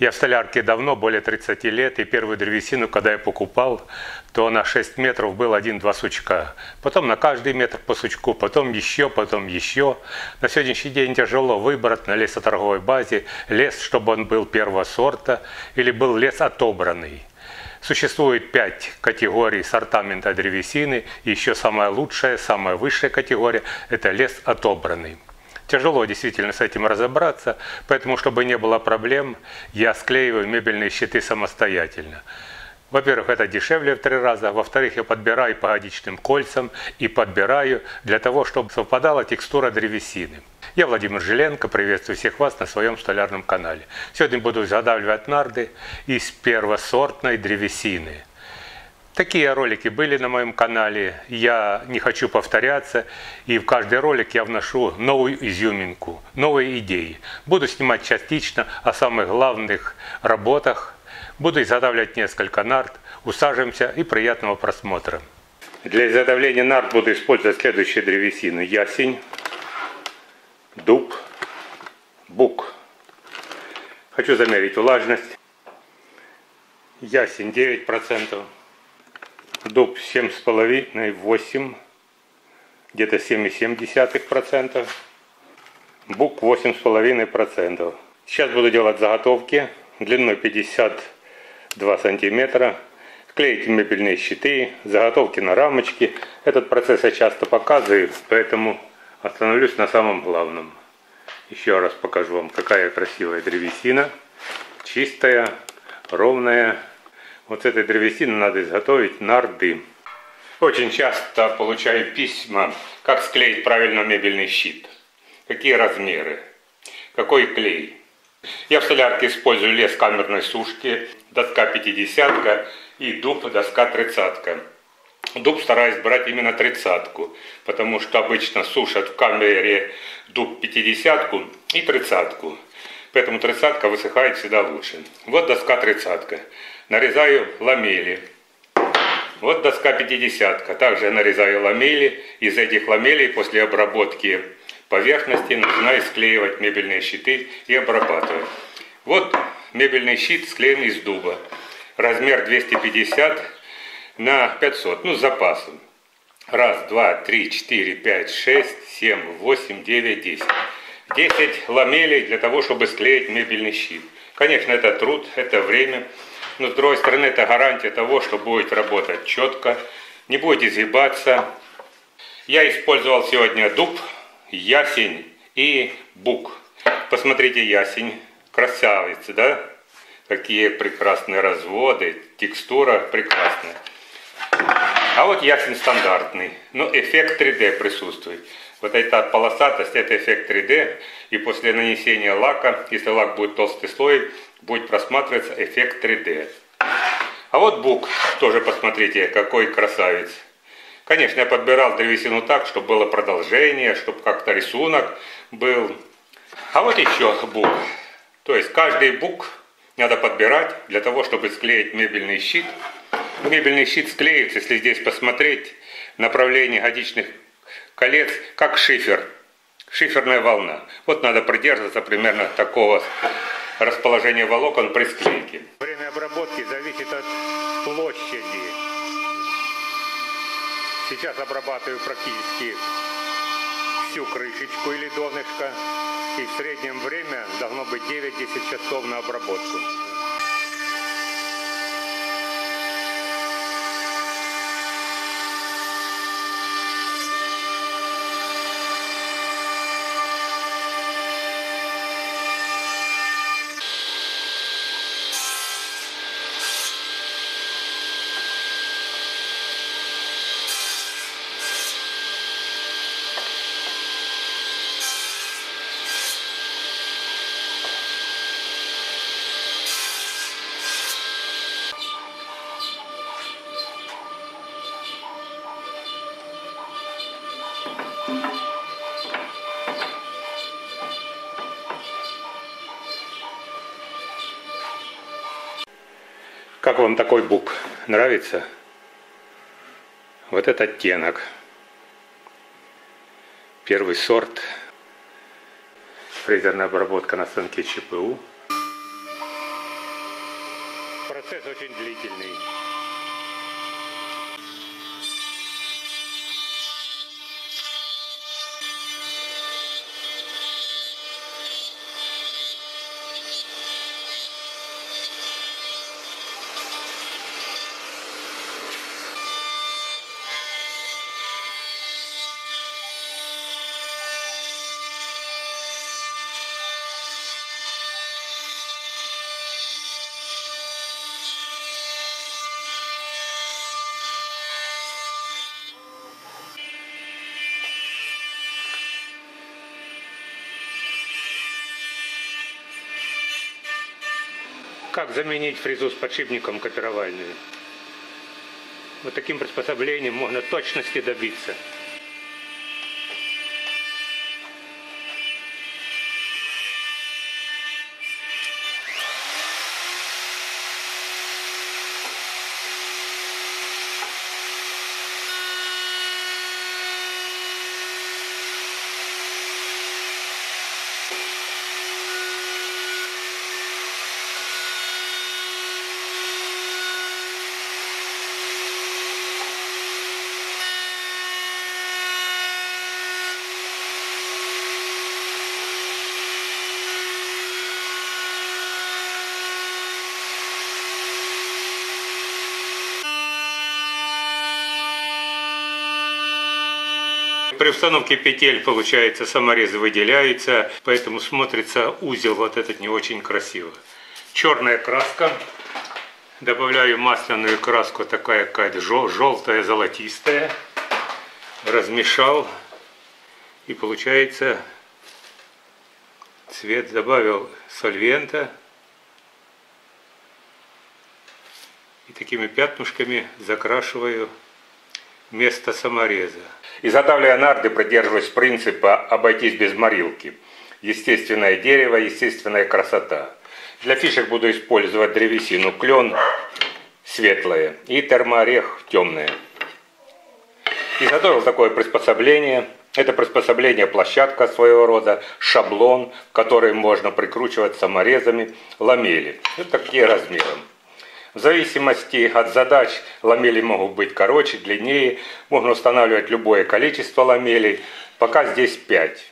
Я в столярке давно, более 30 лет, и первую древесину, когда я покупал, то на 6 метров был один-два сучка. Потом на каждый метр по сучку, потом еще, потом еще. На сегодняшний день тяжело выбрать на лесоторговой базе лес, чтобы он был первого сорта, или был лес отобранный. Существует пять категорий сортамента древесины, и еще самая лучшая, самая высшая категория – это лес отобранный. Тяжело действительно с этим разобраться, поэтому, чтобы не было проблем, я склеиваю мебельные щиты самостоятельно. Во-первых, это дешевле в три раза. Во-вторых, я подбираю по годичным кольцам и подбираю для того, чтобы совпадала текстура древесины. Я Владимир Жиленко, приветствую всех вас на своем столярном канале. Сегодня буду изготавливать нарды из первосортной древесины – Такие ролики были на моем канале, я не хочу повторяться, и в каждый ролик я вношу новую изюминку, новые идеи. Буду снимать частично о самых главных работах, буду изготавливать несколько нарт, усаживаемся и приятного просмотра. Для изготовления нарт буду использовать следующие древесины. Ясень, дуб, бук. Хочу замерить влажность. Ясень 9% дуб 7,5, 8, где-то 7,7%, бук 8,5%. Сейчас буду делать заготовки длиной 52 сантиметра, клеить мебельные щиты, заготовки на рамочки. Этот процесс я часто показываю, поэтому остановлюсь на самом главном. Еще раз покажу вам, какая красивая древесина, чистая, ровная, вот с этой древесины надо изготовить нарды. Очень часто получаю письма, как склеить правильно мебельный щит. Какие размеры, какой клей. Я в солярке использую лес камерной сушки, доска 50 и дуб доска 30. Дуб стараюсь брать именно тридцатку, потому что обычно сушат в камере дуб 50 и тридцатку. Поэтому тридцатка высыхает всегда лучше. Вот доска тридцатка нарезаю ламели. Вот доска 50. Также нарезаю ламели. Из этих ламелей после обработки поверхности начинаю склеивать мебельные щиты и обрабатывать. Вот мебельный щит склеен из дуба. Размер 250 на 500, ну с запасом. Раз, два, три, четыре, пять, шесть, семь, восемь, девять, десять. Десять ламелей для того, чтобы склеить мебельный щит. Конечно, это труд, это время. Но с другой стороны, это гарантия того, что будет работать четко, не будет изгибаться. Я использовал сегодня дуб, ясень и бук. Посмотрите ясень, красавицы, да? Какие прекрасные разводы, текстура прекрасная. А вот ясень стандартный, но эффект 3D присутствует. Вот эта полосатость, это эффект 3D, и после нанесения лака, если лак будет толстый слой, будет просматриваться эффект 3D. А вот бук, тоже посмотрите, какой красавец. Конечно, я подбирал древесину так, чтобы было продолжение, чтобы как-то рисунок был. А вот еще бук. То есть каждый бук надо подбирать для того, чтобы склеить мебельный щит. Мебельный щит склеится, если здесь посмотреть, направление годичных колец, как шифер, шиферная волна. Вот надо придерживаться примерно такого расположения волокон при склейке. Время обработки зависит от площади. Сейчас обрабатываю практически всю крышечку или донышко. И в среднем время должно быть 9-10 часов на обработку. Как вам такой бук? Нравится? Вот этот оттенок. Первый сорт. Фрезерная обработка на станке ЧПУ. Процесс очень длительный. Как заменить фрезу с подшипником копировальную? Вот таким приспособлением можно точности добиться. При установке петель, получается, саморезы выделяются, поэтому смотрится узел вот этот не очень красиво. Черная краска. Добавляю масляную краску, такая какая-то желтая, золотистая. Размешал. И получается цвет добавил сольвента. И такими пятнышками закрашиваю место самореза. Изготавливая нарды, придерживаясь принципа обойтись без морилки. Естественное дерево, естественная красота. Для фишек буду использовать древесину клен светлое и термоорех темное. Изготовил такое приспособление. Это приспособление площадка своего рода, шаблон, который можно прикручивать саморезами, ламели. Вот такие размеры. В зависимости от задач ламели могут быть короче, длиннее. Можно устанавливать любое количество ламелей. Пока здесь 5.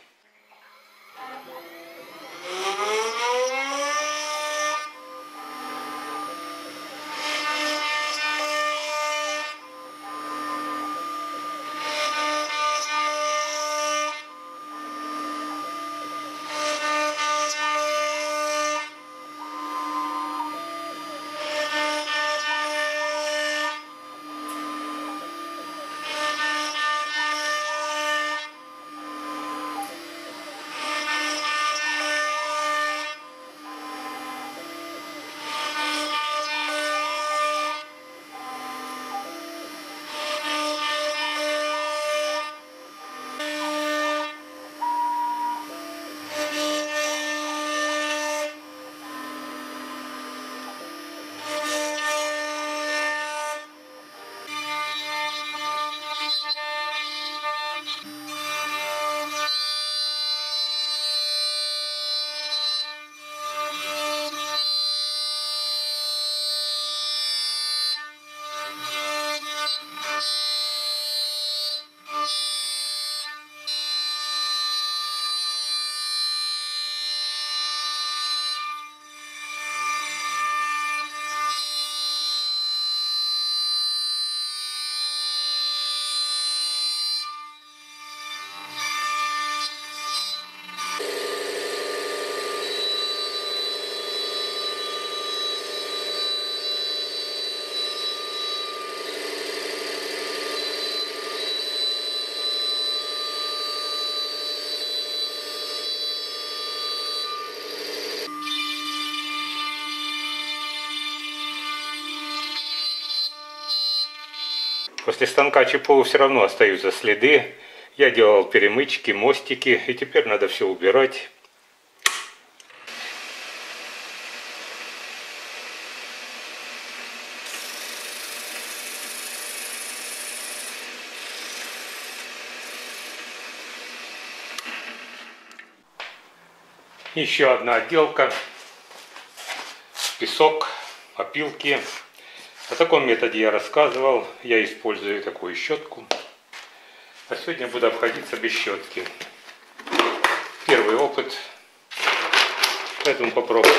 После станка ЧПУ все равно остаются следы. Я делал перемычки, мостики, и теперь надо все убирать. Еще одна отделка. Песок опилки. О таком методе я рассказывал. Я использую такую щетку. А сегодня буду обходиться без щетки. Первый опыт. Поэтому попробую.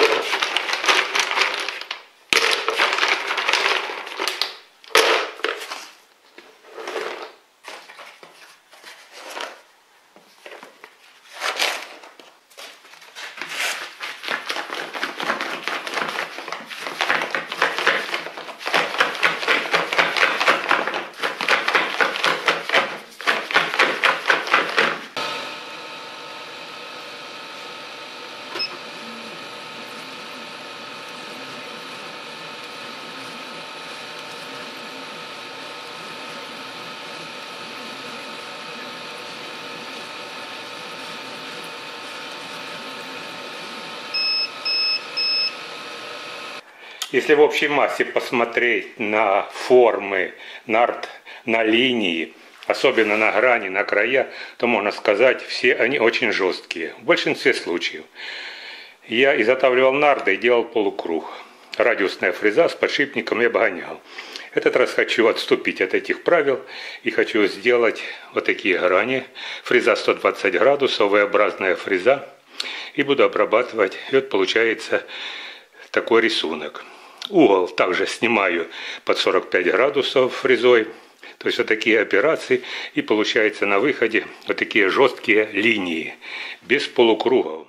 Если в общей массе посмотреть на формы нарт, на линии, особенно на грани, на края, то можно сказать, все они очень жесткие. В большинстве случаев. Я изготавливал нарды и делал полукруг. Радиусная фреза с подшипником я обгонял. Этот раз хочу отступить от этих правил и хочу сделать вот такие грани. Фреза 120 градусов, V-образная фреза. И буду обрабатывать. И вот получается такой рисунок. Угол также снимаю под 45 градусов фрезой. То есть вот такие операции. И получается на выходе вот такие жесткие линии. Без полукругов.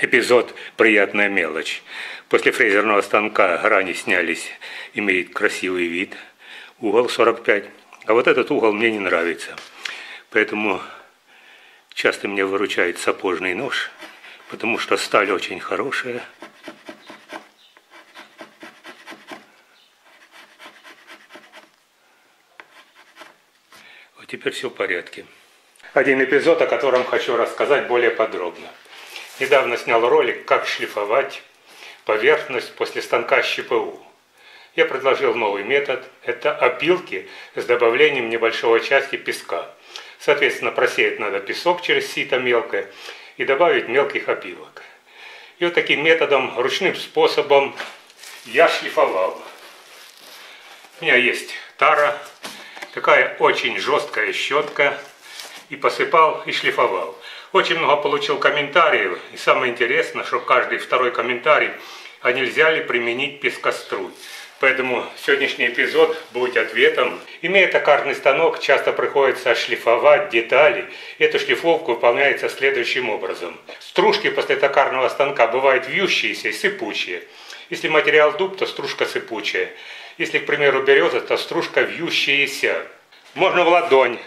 Эпизод «Приятная мелочь». После фрезерного станка грани снялись, имеет красивый вид, угол 45. А вот этот угол мне не нравится. Поэтому часто мне выручает сапожный нож, потому что сталь очень хорошая. Вот теперь все в порядке. Один эпизод, о котором хочу рассказать более подробно. Недавно снял ролик «Как шлифовать поверхность после станка ЩПУ». Я предложил новый метод. Это опилки с добавлением небольшого части песка. Соответственно, просеять надо песок через сито мелкое и добавить мелких опилок. И вот таким методом, ручным способом я шлифовал. У меня есть тара, такая очень жесткая щетка, и посыпал и шлифовал. Очень много получил комментариев, и самое интересное, что каждый второй комментарий, а нельзя ли применить пескоструй. Поэтому сегодняшний эпизод будет ответом. Имея токарный станок, часто приходится шлифовать детали. Эту шлифовку выполняется следующим образом. Стружки после токарного станка бывают вьющиеся и сыпучие. Если материал дуб, то стружка сыпучая. Если, к примеру, береза, то стружка вьющаяся. Можно в ладонь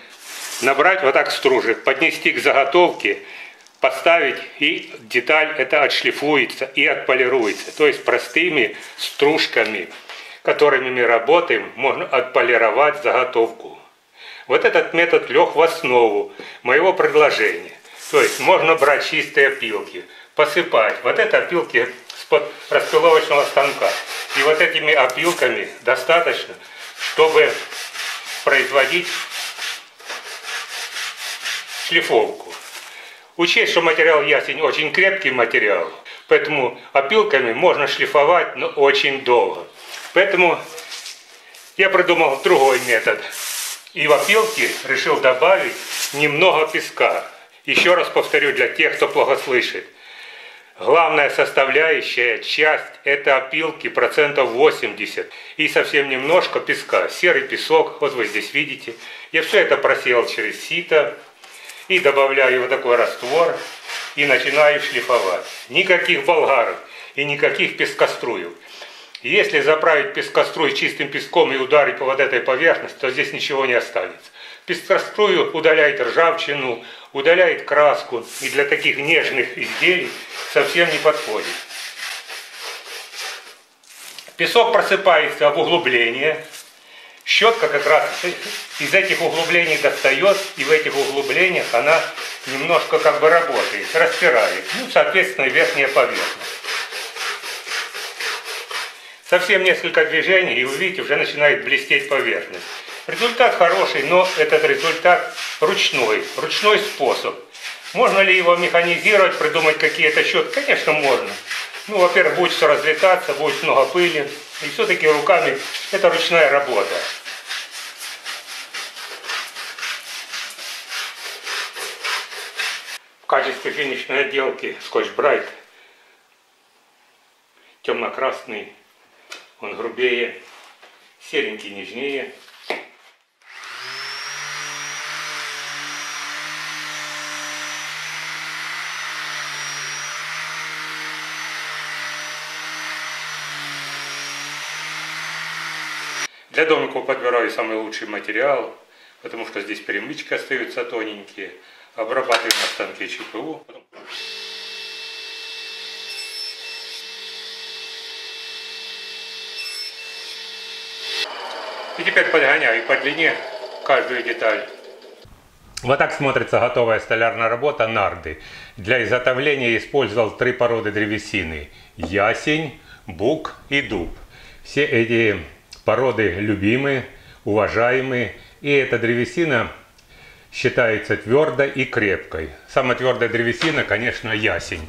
набрать вот так стружек, поднести к заготовке, поставить, и деталь это отшлифуется и отполируется. То есть простыми стружками, которыми мы работаем, можно отполировать заготовку. Вот этот метод лег в основу моего предложения. То есть можно брать чистые опилки, посыпать. Вот это опилки с распиловочного станка. И вот этими опилками достаточно, чтобы производить шлифовку. Учесть, что материал ясень очень крепкий материал, поэтому опилками можно шлифовать но очень долго. Поэтому я придумал другой метод. И в опилки решил добавить немного песка. Еще раз повторю для тех, кто плохо слышит. Главная составляющая часть это опилки процентов 80 и совсем немножко песка. Серый песок, вот вы здесь видите. Я все это просеял через сито и добавляю вот такой раствор и начинаю шлифовать. Никаких болгаров и никаких пескоструев. Если заправить пескоструй чистым песком и ударить по вот этой поверхности, то здесь ничего не останется. Пескострую удаляет ржавчину, удаляет краску и для таких нежных изделий совсем не подходит. Песок просыпается в углубление, Щетка как раз из этих углублений достает, и в этих углублениях она немножко как бы работает, распирает. Ну, соответственно, верхняя поверхность. Совсем несколько движений, и вы видите, уже начинает блестеть поверхность. Результат хороший, но этот результат ручной, ручной способ. Можно ли его механизировать, придумать какие-то счеты? Конечно, можно. Ну, во-первых, будет все разлетаться, будет много пыли. И все-таки руками это ручная работа. В качестве финишной отделки скотч Брайт темно-красный, он грубее, серенький нежнее. Для домиков подбираю самый лучший материал, потому что здесь перемычки остаются тоненькие обрабатываем на станке ЧПУ. И теперь подгоняю по длине каждую деталь. Вот так смотрится готовая столярная работа нарды. Для изготовления использовал три породы древесины. Ясень, бук и дуб. Все эти породы любимые, уважаемые. И эта древесина считается твердой и крепкой. Самая твердая древесина, конечно, ясень.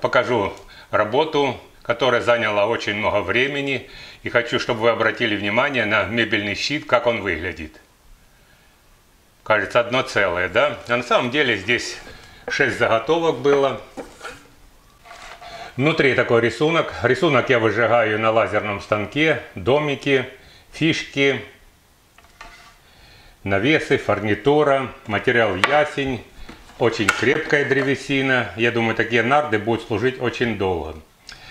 Покажу работу, которая заняла очень много времени. И хочу, чтобы вы обратили внимание на мебельный щит, как он выглядит. Кажется, одно целое, да? А на самом деле здесь 6 заготовок было. Внутри такой рисунок. Рисунок я выжигаю на лазерном станке. Домики, фишки, навесы, фурнитура, материал ясень, очень крепкая древесина. Я думаю, такие нарды будут служить очень долго.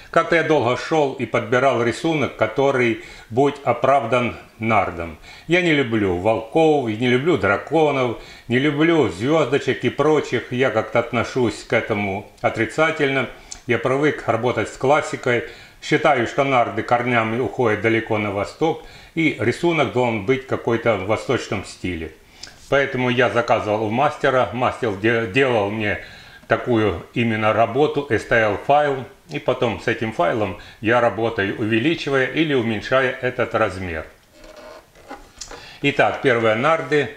Как-то я долго шел и подбирал рисунок, который будет оправдан нардом. Я не люблю волков, не люблю драконов, не люблю звездочек и прочих. Я как-то отношусь к этому отрицательно. Я привык работать с классикой. Считаю, что нарды корнями уходят далеко на восток и рисунок должен быть какой-то в восточном стиле. Поэтому я заказывал у мастера, мастер делал мне такую именно работу, ставил файл, и потом с этим файлом я работаю, увеличивая или уменьшая этот размер. Итак, первые нарды.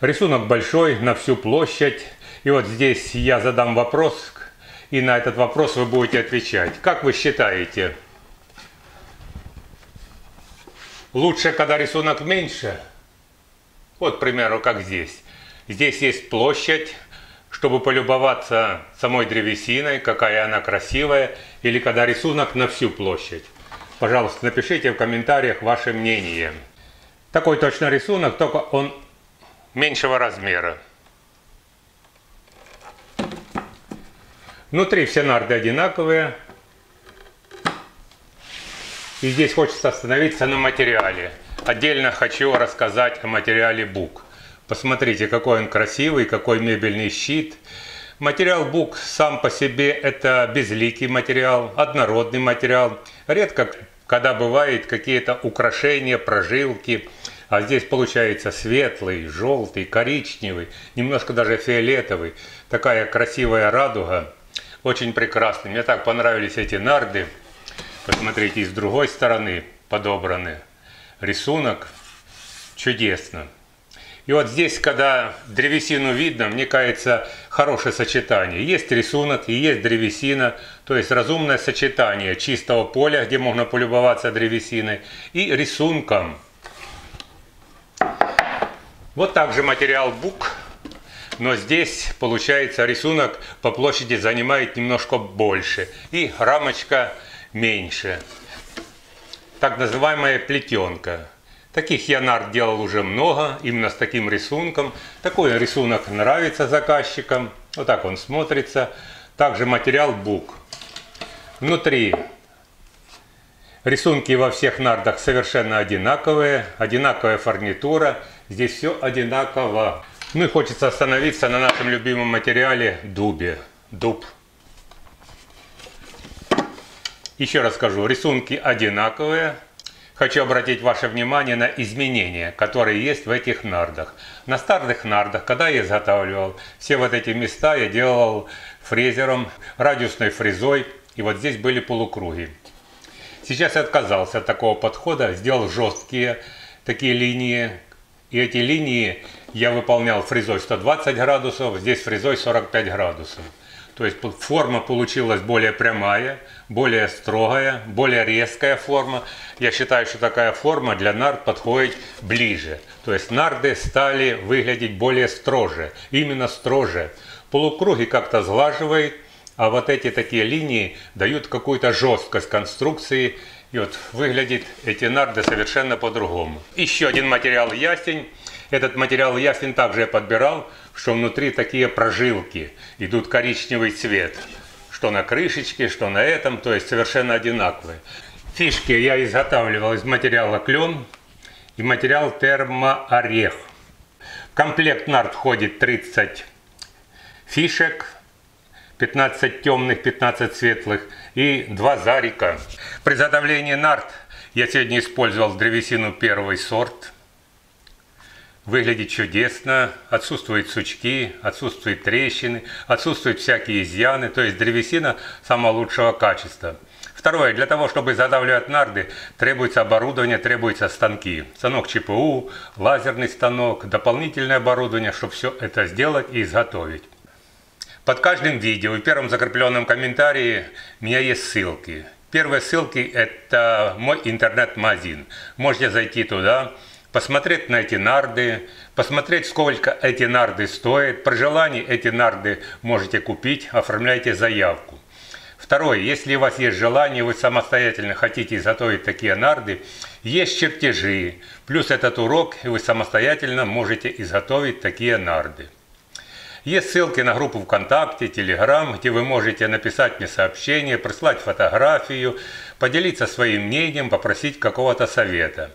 Рисунок большой, на всю площадь. И вот здесь я задам вопрос, и на этот вопрос вы будете отвечать. Как вы считаете, Лучше, когда рисунок меньше. Вот, к примеру, как здесь. Здесь есть площадь, чтобы полюбоваться самой древесиной, какая она красивая, или когда рисунок на всю площадь. Пожалуйста, напишите в комментариях ваше мнение. Такой точно рисунок, только он меньшего размера. Внутри все нарды одинаковые, и здесь хочется остановиться на материале. Отдельно хочу рассказать о материале бук. Посмотрите, какой он красивый, какой мебельный щит. Материал бук сам по себе это безликий материал, однородный материал. Редко когда бывают какие-то украшения, прожилки. А здесь получается светлый, желтый, коричневый, немножко даже фиолетовый. Такая красивая радуга. Очень прекрасный. Мне так понравились эти нарды. Посмотрите, и с другой стороны подобраны. Рисунок чудесно. И вот здесь, когда древесину видно, мне кажется, хорошее сочетание. Есть рисунок и есть древесина, то есть разумное сочетание чистого поля, где можно полюбоваться древесиной, и рисунком. Вот также материал бук, но здесь получается рисунок по площади занимает немножко больше. И рамочка меньше. Так называемая плетенка. Таких я нарт делал уже много, именно с таким рисунком. Такой рисунок нравится заказчикам. Вот так он смотрится. Также материал бук. Внутри рисунки во всех нардах совершенно одинаковые. Одинаковая фурнитура. Здесь все одинаково. Ну и хочется остановиться на нашем любимом материале дубе. Дуб. Еще раз скажу, рисунки одинаковые, Хочу обратить ваше внимание на изменения, которые есть в этих нардах. На старых нардах, когда я изготавливал, все вот эти места я делал фрезером, радиусной фрезой, и вот здесь были полукруги. Сейчас я отказался от такого подхода, сделал жесткие такие линии, и эти линии я выполнял фрезой 120 градусов, здесь фрезой 45 градусов. То есть форма получилась более прямая, более строгая, более резкая форма. Я считаю, что такая форма для нард подходит ближе. То есть нарды стали выглядеть более строже, именно строже. Полукруги как-то сглаживает, а вот эти такие линии дают какую-то жесткость конструкции. И вот выглядит эти нарды совершенно по-другому. Еще один материал ясень. Этот материал ясень также я подбирал, что внутри такие прожилки, идут коричневый цвет. Что на крышечке, что на этом, то есть совершенно одинаковые. Фишки я изготавливал из материала клен и материал термоорех. В комплект нарт входит 30 фишек, 15 темных, 15 светлых и 2 зарика. При заготовлении нарт я сегодня использовал древесину первый сорт. Выглядит чудесно, отсутствуют сучки, отсутствуют трещины, отсутствуют всякие изъяны, то есть древесина самого лучшего качества. Второе, для того, чтобы задавливать нарды, требуется оборудование, требуются станки. Станок ЧПУ, лазерный станок, дополнительное оборудование, чтобы все это сделать и изготовить. Под каждым видео и первым закрепленном комментарии у меня есть ссылки. Первые ссылки это мой интернет-магазин. Можете зайти туда, посмотреть на эти нарды, посмотреть, сколько эти нарды стоят. При желании эти нарды можете купить, оформляйте заявку. Второе, если у вас есть желание, вы самостоятельно хотите изготовить такие нарды, есть чертежи, плюс этот урок, и вы самостоятельно можете изготовить такие нарды. Есть ссылки на группу ВКонтакте, Телеграм, где вы можете написать мне сообщение, прислать фотографию, поделиться своим мнением, попросить какого-то совета.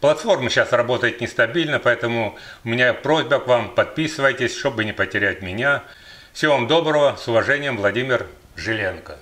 Платформа сейчас работает нестабильно, поэтому у меня просьба к вам, подписывайтесь, чтобы не потерять меня. Всего вам доброго, с уважением, Владимир Жиленко.